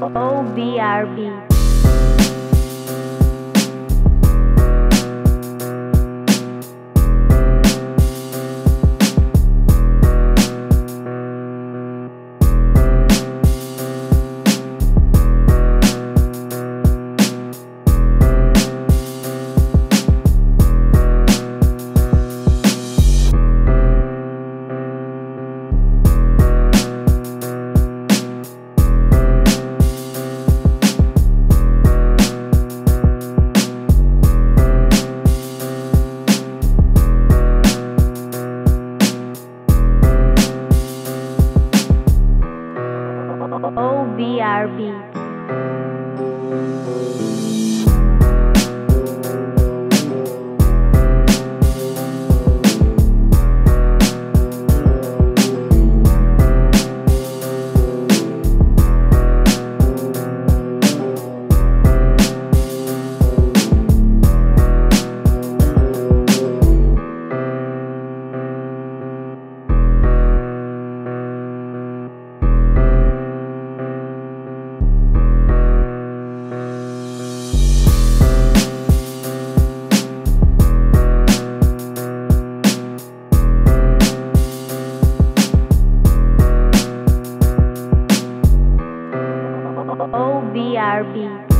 OBRB. OBRB. VRB.